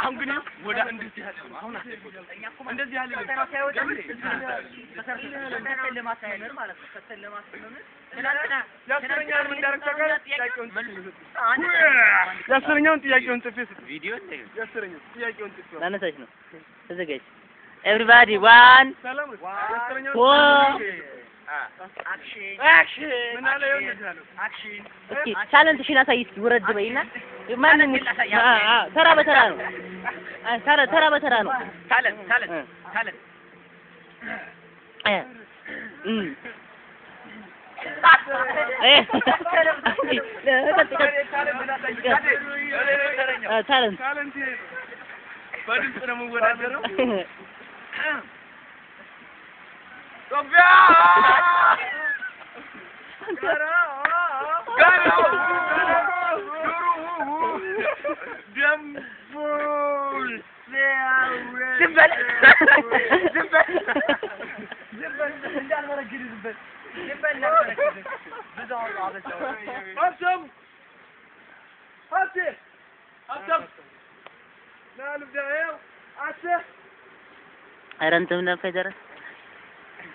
አሁን ግን ወደ እንደዚህ ያለ አሁን እንደዚህ ያለ የአስረኛውን? ጥያቄውን ጽፌ ስጥ። ቪዲዮ የአስረኛውን ጥያቄውን ጽፌ ላነሳሽ ነው። ተዘጋጅ። ኤቭሪባዲ ዋን ሰላም ታለንትሽን አሳይ እስኪ ውረድ በይና ማንም ተራ በተራ ነው። ተራ ተራ በተራ ነው። ታለንት ታለንት ታለንት ታለንት በድምፅ ነው የምወዳደረው። زبل زبل زبل رجال ما ركز زبل زبل لا ركز بدور هذا هاتم هاتم هاتم لا البداير عسه أرنتم نفدر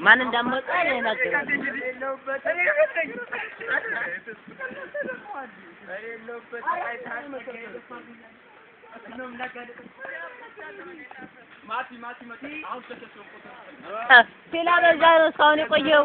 ማን እንዳመጣ ነገር ሌላ በዛ ነው እስካሁን የቆየው።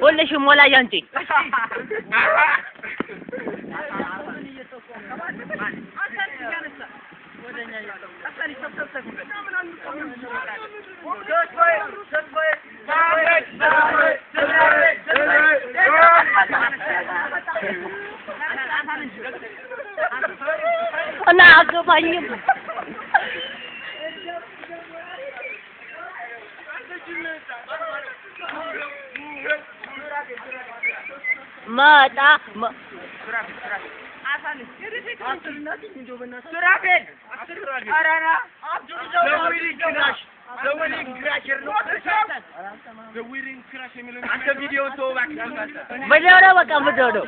ሁልሽም ሞላያ እንጂ እና አገባኝም መጣ መ- አንተ ቪዲዮውን ተወው እባክህ። ምንድን ነው በቃ ምንድን ነው